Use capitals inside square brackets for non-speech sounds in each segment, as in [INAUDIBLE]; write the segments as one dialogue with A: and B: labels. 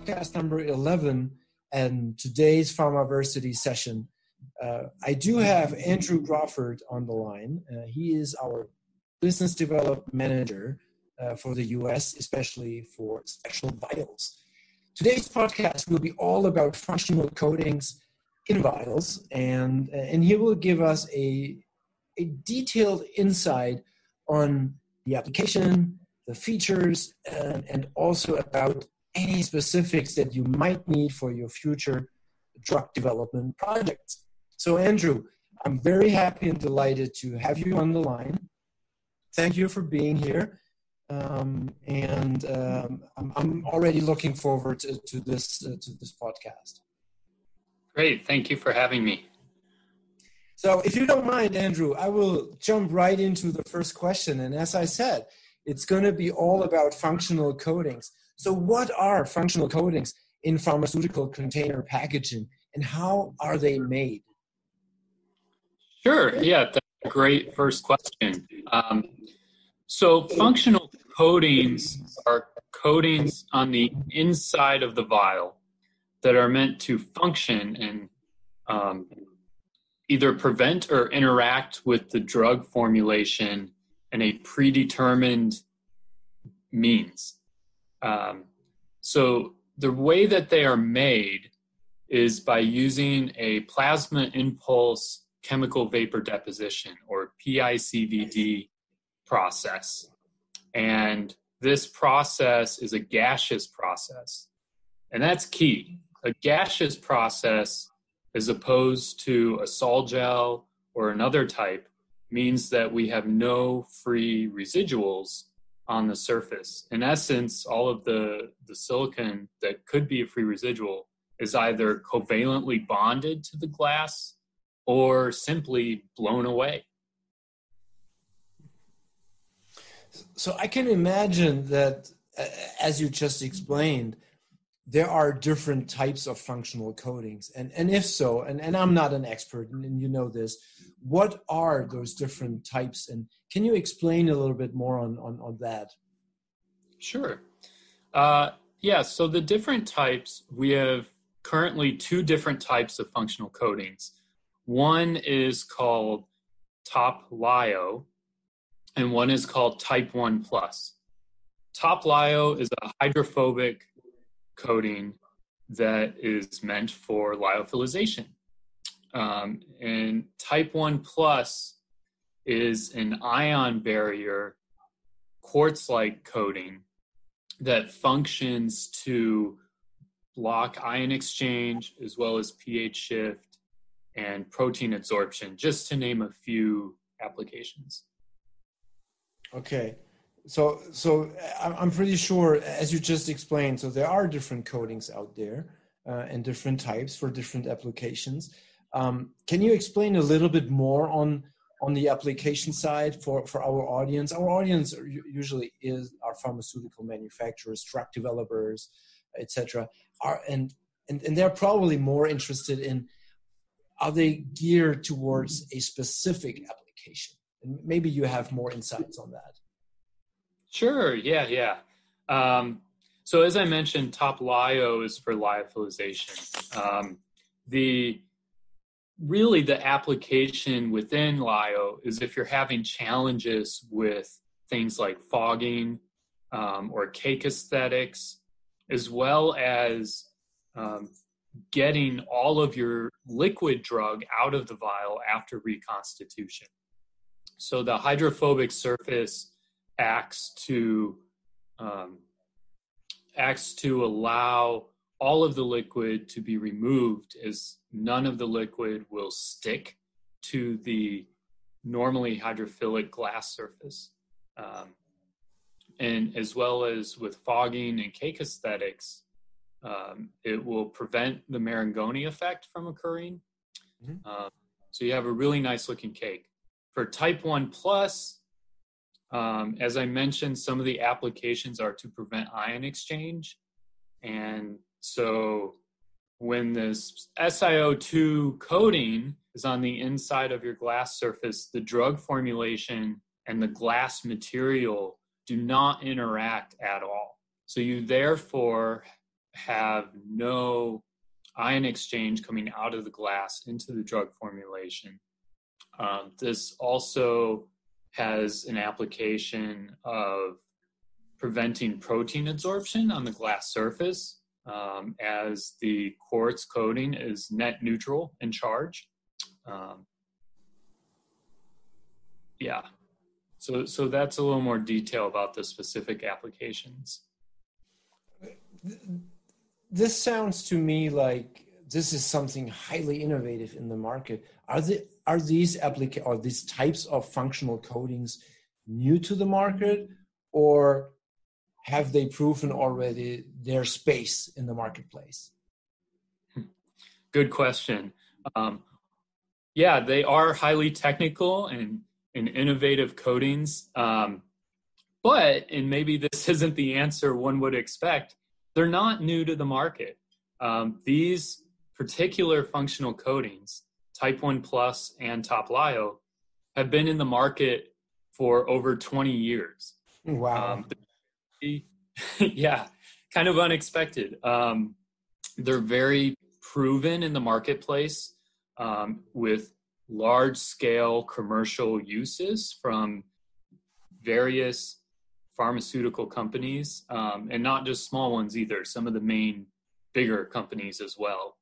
A: podcast number 11 and today's Pharmaversity session. Uh, I do have Andrew Crawford on the line. Uh, he is our business development manager uh, for the US, especially for special vials. Today's podcast will be all about functional coatings in vials, and, and he will give us a, a detailed insight on the application, the features, and, and also about any specifics that you might need for your future drug development projects. So, Andrew, I'm very happy and delighted to have you on the line. Thank you for being here. Um, and um, I'm, I'm, already looking forward to, to this uh, to this podcast.
B: Great, thank you for having me.
A: So, if you don't mind, Andrew, I will jump right into the first question. And as I said, it's going to be all about functional coatings. So, what are functional coatings in pharmaceutical container packaging and how are they made?
B: Sure, yeah, that's a great first question. Um, so, functional coatings are coatings on the inside of the vial that are meant to function and um, either prevent or interact with the drug formulation in a predetermined means. Um, so the way that they are made is by using a plasma impulse chemical vapor deposition or PICVD process. And this process is a gaseous process. And that's key. A gaseous process, as opposed to a sol gel or another type, means that we have no free residuals on the surface. In essence, all of the, the silicon that could be a free residual is either covalently bonded to the glass or simply blown away.
A: So I can imagine that, as you just explained, there are different types of functional coatings. And, and if so, and, and I'm not an expert, and you know this, what are those different types? And can you explain a little bit more on, on, on that?
B: Sure. Uh, yeah, so the different types, we have currently two different types of functional coatings. One is called top lyo, and one is called type 1 plus. Top lyo is a hydrophobic coating that is meant for lyophilization. Um, and type 1 plus is an ion barrier quartz like coating that functions to block ion exchange as well as pH shift and protein absorption, just to name a few applications.
A: Okay. So, so I'm pretty sure, as you just explained, so there are different coatings out there uh, and different types for different applications. Um, can you explain a little bit more on on the application side for for our audience? Our audience usually is our pharmaceutical manufacturers, drug developers, etc. Are and, and and they're probably more interested in are they geared towards a specific application? And maybe you have more insights on that.
B: Sure. Yeah. Yeah. Um, so as I mentioned, top lyo is for lyophilization. Um, the really the application within lyo is if you're having challenges with things like fogging um, or cake aesthetics, as well as um, getting all of your liquid drug out of the vial after reconstitution. So the hydrophobic surface acts to um, acts to allow all of the liquid to be removed as none of the liquid will stick to the normally hydrophilic glass surface. Um, and as well as with fogging and cake aesthetics, um, it will prevent the Marangoni effect from occurring. Mm-hmm. Uh, so you have a really nice looking cake. For type 1 plus, um, as I mentioned, some of the applications are to prevent ion exchange. And so when this SiO2 coating is on the inside of your glass surface, the drug formulation and the glass material do not interact at all. So you therefore have no ion exchange coming out of the glass into the drug formulation. Um, this also has an application of preventing protein absorption on the glass surface um, as the quartz coating is net neutral in charge. Um, yeah, so so that's a little more detail about the specific applications.
A: This sounds to me like this is something highly innovative in the market. Are the are these applica- or these types of functional coatings new to the market, or have they proven already their space in the marketplace?
B: Good question. Um, yeah, they are highly technical and, and innovative coatings. Um, but, and maybe this [LAUGHS] isn't the answer one would expect, they're not new to the market. Um, these particular functional coatings, Type 1 Plus and Top Lyo, have been in the market for over 20 years.
A: Wow. Um, [LAUGHS]
B: yeah, kind of unexpected. Um, they're very proven in the marketplace um, with large scale commercial uses from various pharmaceutical companies um, and not just small ones either, some of the main bigger companies as well.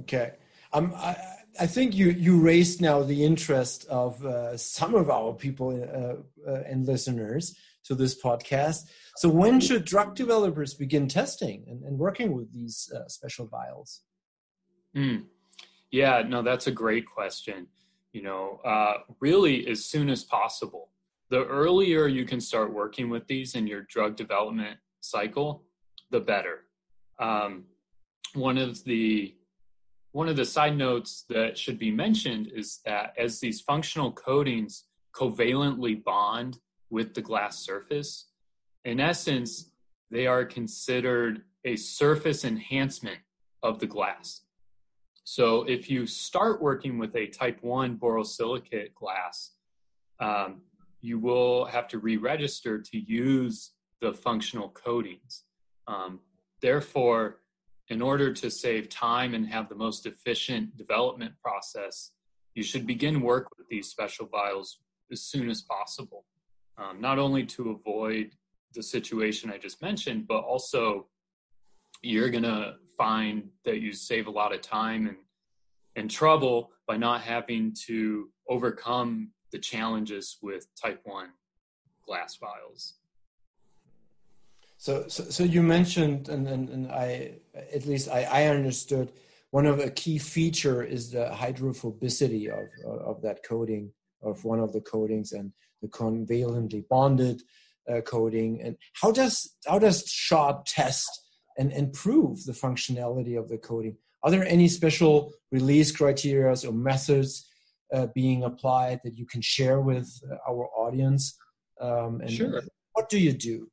A: Okay. I, I think you you raised now the interest of uh, some of our people uh, uh, and listeners to this podcast. So when should drug developers begin testing and, and working with these uh, special vials?
B: Mm. Yeah, no, that's a great question. You know, uh, really as soon as possible. The earlier you can start working with these in your drug development cycle, the better. Um, one of the one of the side notes that should be mentioned is that as these functional coatings covalently bond with the glass surface, in essence, they are considered a surface enhancement of the glass. So if you start working with a type 1 borosilicate glass, um, you will have to re-register to use the functional coatings. Um, therefore, in order to save time and have the most efficient development process, you should begin work with these special vials as soon as possible. Um, not only to avoid the situation I just mentioned, but also you're going to find that you save a lot of time and, and trouble by not having to overcome the challenges with type 1 glass vials.
A: So, so, so you mentioned, and, and, and I, at least I, I understood, one of a key feature is the hydrophobicity of, of that coating, of one of the coatings, and the covalently bonded uh, coating. And how does how does Schott test and, and prove the functionality of the coating? Are there any special release criteria or methods uh, being applied that you can share with our audience?
B: Um, and sure.
A: What do you do?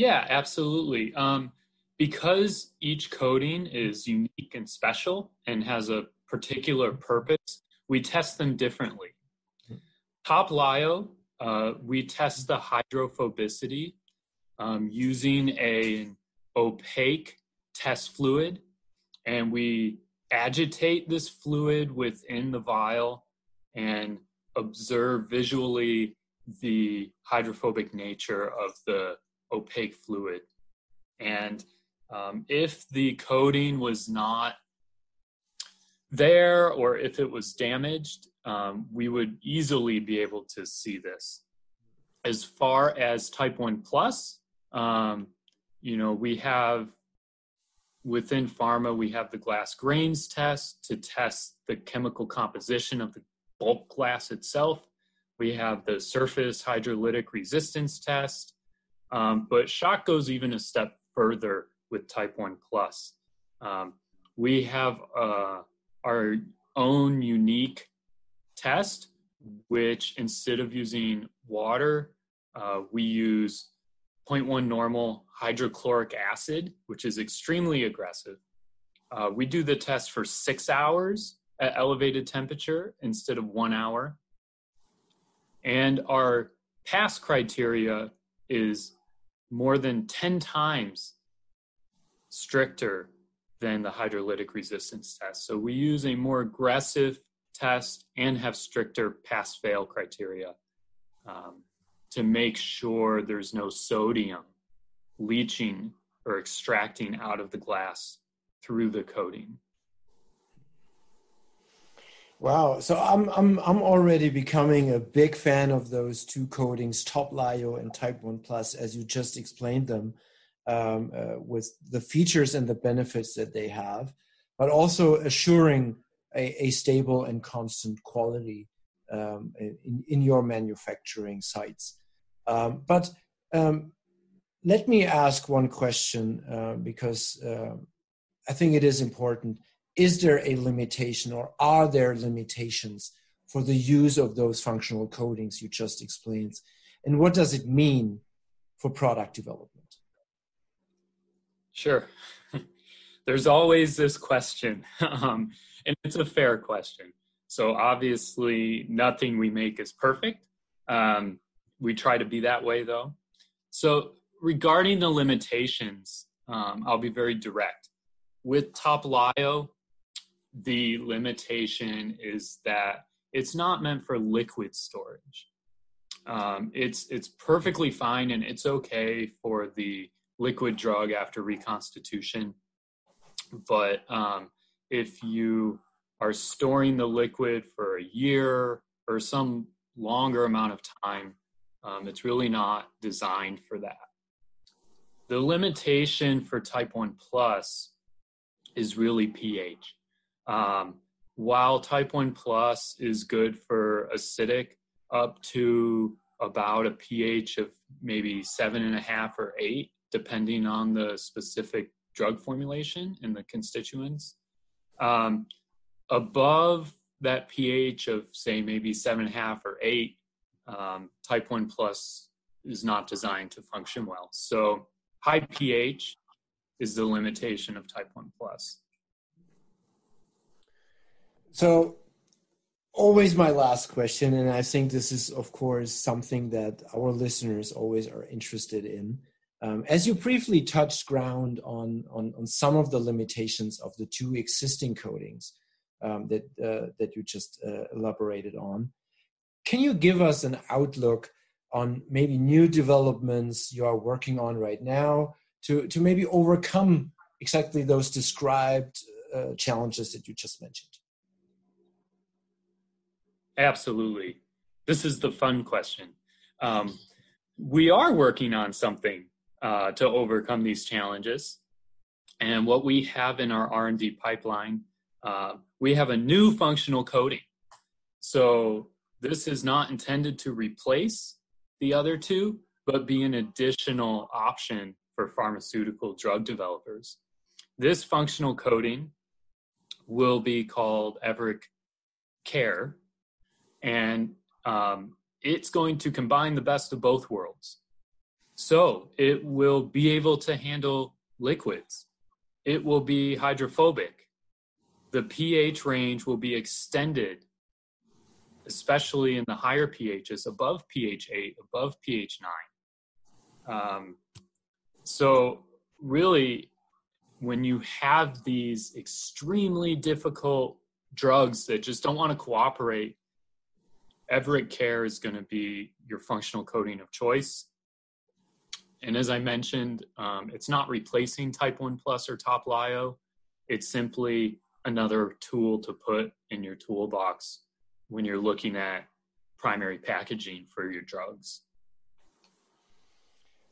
B: Yeah, absolutely. Um, because each coating is unique and special and has a particular purpose, we test them differently. Top Lyo, uh, we test the hydrophobicity um, using a, an opaque test fluid, and we agitate this fluid within the vial and observe visually the hydrophobic nature of the opaque fluid. And um, if the coating was not there or if it was damaged, um, we would easily be able to see this. As far as type 1 plus, um, you know, we have within pharma, we have the glass grains test to test the chemical composition of the bulk glass itself. We have the surface hydrolytic resistance test. Um, but Schott goes even a step further with type 1 plus. Um, we have uh, our own unique test, which instead of using water, uh, we use 0.1 normal hydrochloric acid, which is extremely aggressive. Uh, we do the test for six hours at elevated temperature instead of one hour. And our pass criteria is more than 10 times stricter than the hydrolytic resistance test. So we use a more aggressive test and have stricter pass fail criteria um, to make sure there's no sodium leaching or extracting out of the glass through the coating.
A: Wow, so I'm I'm I'm already becoming a big fan of those two coatings, Top Lyo and Type One Plus, as you just explained them, um, uh, with the features and the benefits that they have, but also assuring a, a stable and constant quality um, in, in your manufacturing sites. Um, but um, let me ask one question uh, because uh, I think it is important. Is there a limitation or are there limitations for the use of those functional coatings you just explained? And what does it mean for product development?
B: Sure. [LAUGHS] There's always this question, [LAUGHS] um, and it's a fair question. So, obviously, nothing we make is perfect. Um, we try to be that way, though. So, regarding the limitations, um, I'll be very direct. With Top Lyo, the limitation is that it's not meant for liquid storage. Um, it's it's perfectly fine and it's okay for the liquid drug after reconstitution, but um, if you are storing the liquid for a year or some longer amount of time, um, it's really not designed for that. The limitation for type 1 plus is really pH. Um, while type 1 plus is good for acidic up to about a pH of maybe seven and a half or eight, depending on the specific drug formulation and the constituents. Um, above that pH of say maybe seven and a half or eight, um, type 1 plus is not designed to function well. So high pH is the limitation of type 1 plus.
A: So, always my last question, and I think this is, of course, something that our listeners always are interested in. Um, as you briefly touched ground on, on, on, some of the limitations of the two existing coatings um, that, uh, that you just uh, elaborated on, can you give us an outlook on maybe new developments you are working on right now to, to maybe overcome exactly those described uh, challenges that you just mentioned?
B: Absolutely. This is the fun question. Um, we are working on something uh, to overcome these challenges. And what we have in our R&D pipeline, uh, we have a new functional coating. So this is not intended to replace the other two, but be an additional option for pharmaceutical drug developers. This functional coating will be called Everic Care, and um, it's going to combine the best of both worlds. So it will be able to handle liquids. It will be hydrophobic. The pH range will be extended especially in the higher pHs, above pH 8, above pH 9. Um, so, really, when you have these extremely difficult drugs that just don't want to cooperate, Everic Care is going to be your functional coating of choice. And as I mentioned, um, it's not replacing Type 1 Plus or Top Lyo. It's simply another tool to put in your toolbox when you're looking at primary packaging for your drugs.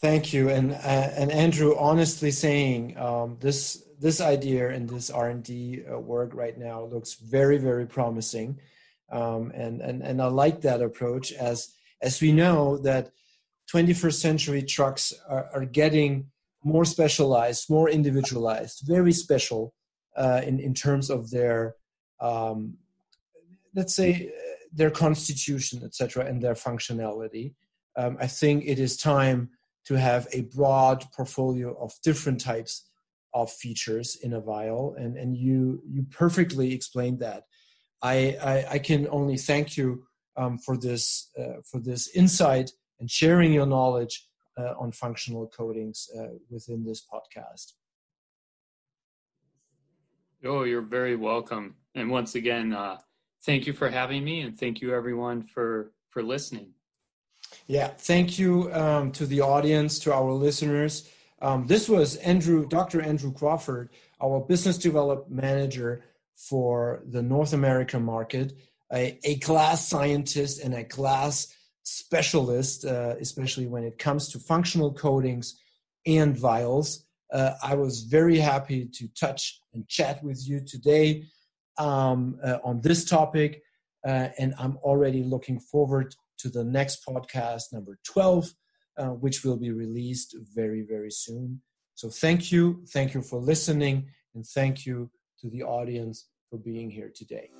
A: Thank you, and uh, and Andrew, honestly saying um, this this idea and this R and D uh, work right now looks very very promising, um, and and and I like that approach as as we know that 21st century trucks are, are getting more specialized, more individualized, very special uh, in in terms of their um, let's say their constitution, etc., and their functionality. Um, I think it is time to have a broad portfolio of different types of features in a vial, and and you you perfectly explained that. I I, I can only thank you um, for this uh, for this insight and sharing your knowledge uh, on functional coatings uh, within this podcast.
B: Oh, you're very welcome. And once again, uh, thank you for having me, and thank you everyone for for listening.
A: Yeah, thank you um, to the audience, to our listeners. Um, this was Andrew, Dr. Andrew Crawford, our business development manager for the North American market, a, a glass scientist and a glass specialist, uh, especially when it comes to functional coatings and vials. Uh, I was very happy to touch and chat with you today um, uh, on this topic, uh, and I'm already looking forward to the next podcast, number 12, uh, which will be released very, very soon. So thank you. Thank you for listening, and thank you to the audience for being here today.